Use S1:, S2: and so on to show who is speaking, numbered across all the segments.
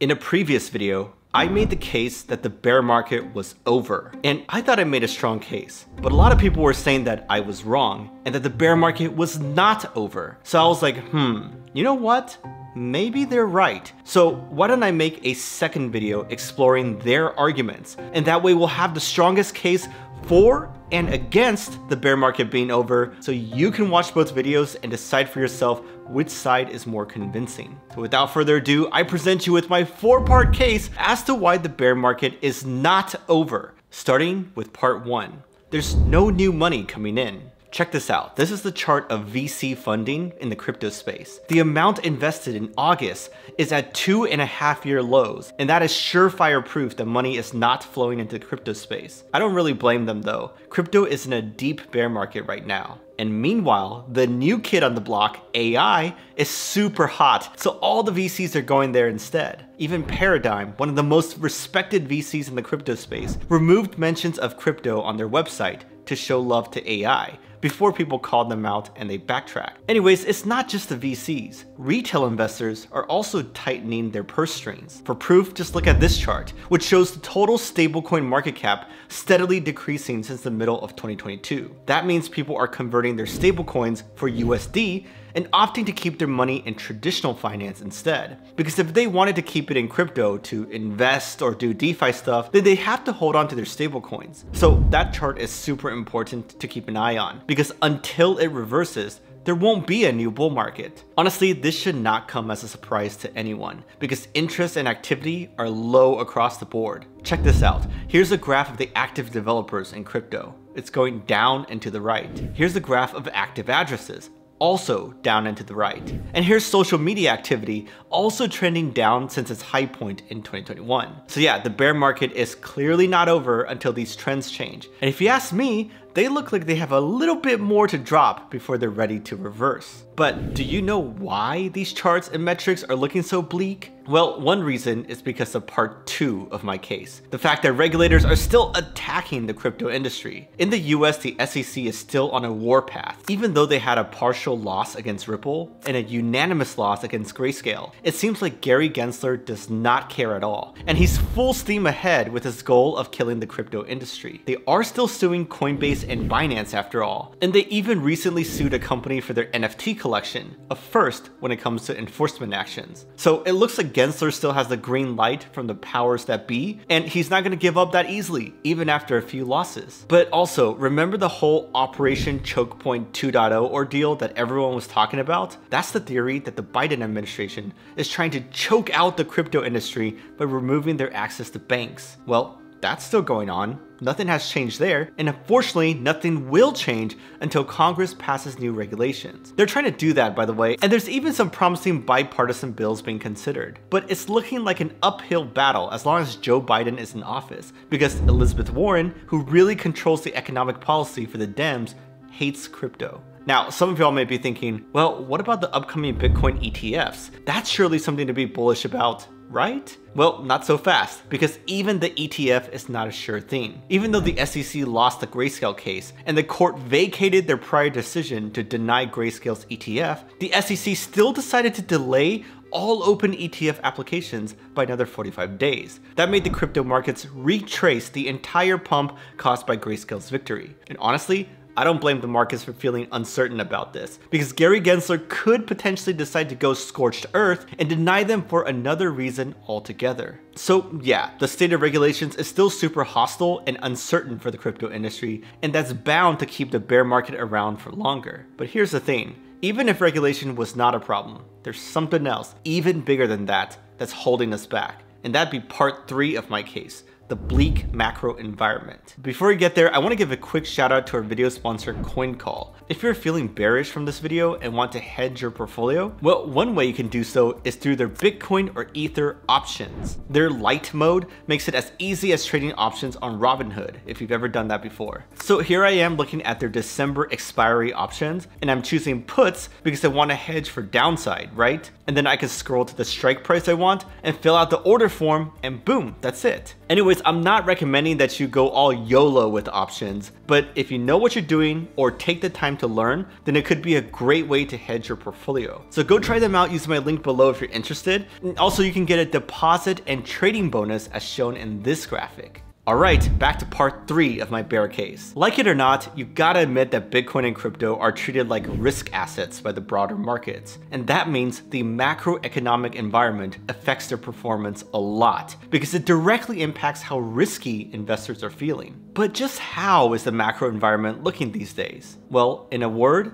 S1: In a previous video, I made the case that the bear market was over, and I thought I made a strong case. But a lot of people were saying that I was wrong, and that the bear market was not over. So I was like, hmm, you know what? Maybe they're right. So why don't I make a second video exploring their arguments, and that way we'll have the strongest case for and against the bear market being over so you can watch both videos and decide for yourself which side is more convincing. So without further ado, I present you with my four part case as to why the bear market is not over. Starting with part one. There's no new money coming in. Check this out. This is the chart of VC funding in the crypto space. The amount invested in August is at two and a half year lows, and that is surefire proof that money is not flowing into the crypto space. I don't really blame them though. Crypto is in a deep bear market right now. And meanwhile, the new kid on the block, AI, is super hot, so all the VCs are going there instead. Even Paradigm, one of the most respected VCs in the crypto space, removed mentions of crypto on their website to show love to AI, before people called them out and they backtracked. Anyways, it's not just the VCs. Retail investors are also tightening their purse strings. For proof, just look at this chart, which shows the total stablecoin market cap steadily decreasing since the middle of 2022. That means people are converting their stablecoins for USD and opting to keep their money in traditional finance instead. Because if they wanted to keep it in crypto to invest or do DeFi stuff, then they have to hold on to their stablecoins. So that chart is super important to keep an eye on because until it reverses, there won't be a new bull market. Honestly, this should not come as a surprise to anyone because interest and activity are low across the board. Check this out. Here's a graph of the active developers in crypto. It's going down and to the right. Here's a graph of active addresses also down and to the right. And here's social media activity also trending down since its high point in 2021. So yeah, the bear market is clearly not over until these trends change. And if you ask me, they look like they have a little bit more to drop before they're ready to reverse. But do you know why these charts and metrics are looking so bleak? Well, one reason is because of part two of my case. The fact that regulators are still attacking the crypto industry. In the US, the SEC is still on a warpath. Even though they had a partial loss against Ripple and a unanimous loss against Grayscale, it seems like Gary Gensler does not care at all. And he's full steam ahead with his goal of killing the crypto industry. They are still suing Coinbase and Binance after all. And they even recently sued a company for their NFT collection, a first when it comes to enforcement actions. So it looks like Gensler still has the green light from the powers that be, and he's not gonna give up that easily, even after a few losses. But also, remember the whole Operation Chokepoint 2.0 ordeal that everyone was talking about? That's the theory that the Biden administration is trying to choke out the crypto industry by removing their access to banks. Well, that's still going on. Nothing has changed there, and unfortunately, nothing will change until Congress passes new regulations. They're trying to do that, by the way, and there's even some promising bipartisan bills being considered. But it's looking like an uphill battle as long as Joe Biden is in office, because Elizabeth Warren, who really controls the economic policy for the Dems, hates crypto. Now, some of y'all may be thinking, well, what about the upcoming Bitcoin ETFs? That's surely something to be bullish about right? Well, not so fast, because even the ETF is not a sure thing. Even though the SEC lost the Grayscale case, and the court vacated their prior decision to deny Grayscale's ETF, the SEC still decided to delay all open ETF applications by another 45 days. That made the crypto markets retrace the entire pump caused by Grayscale's victory. And honestly, I don't blame the markets for feeling uncertain about this, because Gary Gensler could potentially decide to go scorched earth and deny them for another reason altogether. So yeah, the state of regulations is still super hostile and uncertain for the crypto industry, and that's bound to keep the bear market around for longer. But here's the thing, even if regulation was not a problem, there's something else, even bigger than that, that's holding us back. And that'd be part three of my case, the bleak macro environment. Before we get there, I want to give a quick shout out to our video sponsor CoinCall. If you're feeling bearish from this video and want to hedge your portfolio, well, one way you can do so is through their Bitcoin or Ether options. Their light mode makes it as easy as trading options on Robinhood, if you've ever done that before. So here I am looking at their December expiry options, and I'm choosing puts because I want to hedge for downside, right? And then I can scroll to the strike price I want and fill out the order form, and boom, that's it. Anyways, I'm not recommending that you go all YOLO with options, but if you know what you're doing or take the time to learn, then it could be a great way to hedge your portfolio. So go try them out using my link below if you're interested. Also, you can get a deposit and trading bonus as shown in this graphic. Alright, back to part 3 of my bear case. Like it or not, you gotta admit that Bitcoin and crypto are treated like risk assets by the broader markets. And that means the macroeconomic environment affects their performance a lot, because it directly impacts how risky investors are feeling. But just how is the macro environment looking these days? Well, in a word,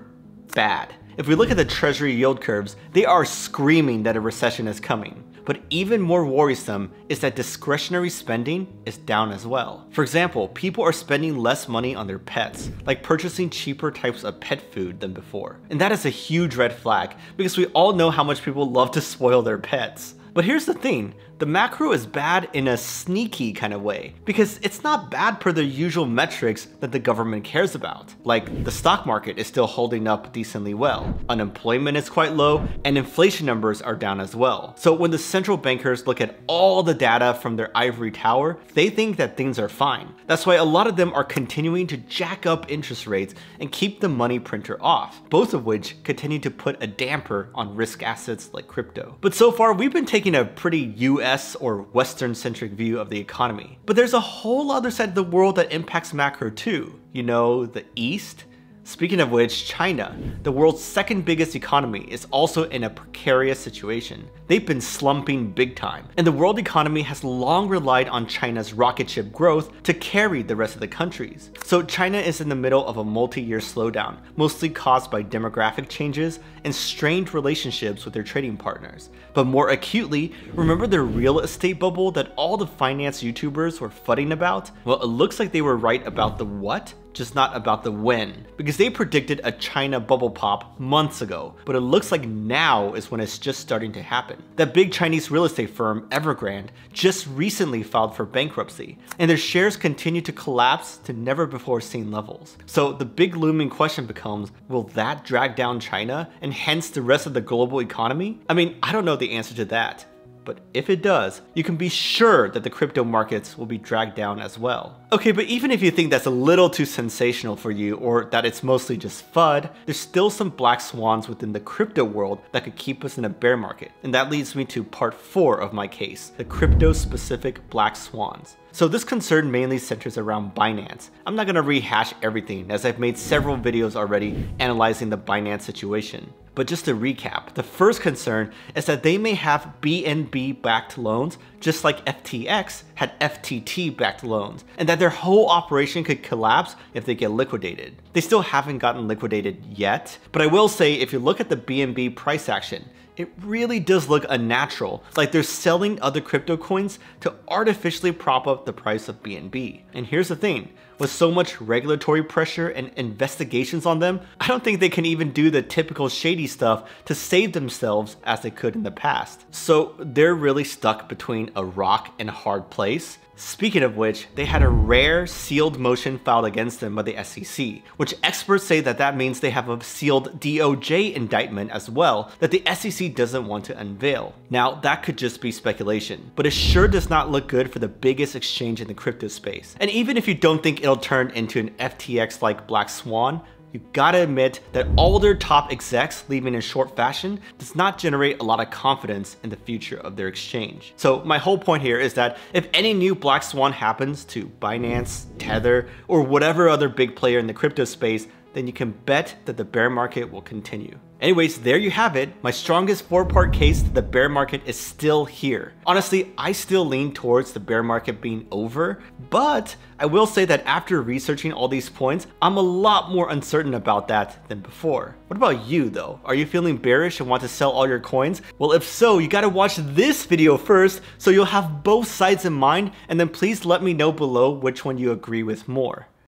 S1: bad. If we look at the treasury yield curves, they are screaming that a recession is coming. But even more worrisome is that discretionary spending is down as well. For example, people are spending less money on their pets, like purchasing cheaper types of pet food than before. And that is a huge red flag because we all know how much people love to spoil their pets. But here's the thing, the macro is bad in a sneaky kind of way, because it's not bad per the usual metrics that the government cares about. Like, the stock market is still holding up decently well, unemployment is quite low, and inflation numbers are down as well. So when the central bankers look at all the data from their ivory tower, they think that things are fine. That's why a lot of them are continuing to jack up interest rates and keep the money printer off, both of which continue to put a damper on risk assets like crypto. But so far, we've been taking a pretty US Or Western centric view of the economy. But there's a whole other side of the world that impacts macro too. You know, the East? Speaking of which, China, the world's second biggest economy, is also in a precarious situation. They've been slumping big time, and the world economy has long relied on China's rocket ship growth to carry the rest of the countries. So China is in the middle of a multi-year slowdown, mostly caused by demographic changes and strained relationships with their trading partners. But more acutely, remember the real estate bubble that all the finance YouTubers were fudding about? Well, it looks like they were right about the what, just not about the when. Because they predicted a China bubble pop months ago, but it looks like now is when it's just starting to happen. That big Chinese real estate firm, Evergrande, just recently filed for bankruptcy, and their shares continue to collapse to never before seen levels. So the big looming question becomes, will that drag down China and hence the rest of the global economy? I mean, I don't know the answer to that. But if it does, you can be sure that the crypto markets will be dragged down as well. Okay, but even if you think that's a little too sensational for you or that it's mostly just FUD, there's still some black swans within the crypto world that could keep us in a bear market. And that leads me to part 4 of my case, the crypto specific black swans. So this concern mainly centers around Binance. I'm not gonna rehash everything as I've made several videos already analyzing the Binance situation. But just to recap, the first concern is that they may have BNB backed loans just like FTX had FTT backed loans, and that their whole operation could collapse if they get liquidated. They still haven't gotten liquidated yet, but I will say if you look at the BNB price action, it really does look unnatural, like they're selling other crypto coins to artificially prop up the price of BNB. And here's the thing, with so much regulatory pressure and investigations on them, I don't think they can even do the typical shady stuff to save themselves as they could in the past. So they're really stuck between a rock and a hard place. Speaking of which, they had a rare sealed motion filed against them by the SEC, which experts say that that means they have a sealed DOJ indictment as well that the SEC doesn't want to unveil. Now, that could just be speculation, but it sure does not look good for the biggest exchange in the crypto space. And even if you don't think it'll turn into an FTX-like black swan, you gotta admit that all their top execs leaving in short fashion does not generate a lot of confidence in the future of their exchange. So my whole point here is that if any new black swan happens to Binance, Tether, or whatever other big player in the crypto space, then you can bet that the bear market will continue. Anyways, there you have it. My strongest four part case that the bear market is still here. Honestly, I still lean towards the bear market being over, but I will say that after researching all these points, I'm a lot more uncertain about that than before. What about you though? Are you feeling bearish and want to sell all your coins? Well, if so, you gotta watch this video first so you'll have both sides in mind and then please let me know below which one you agree with more.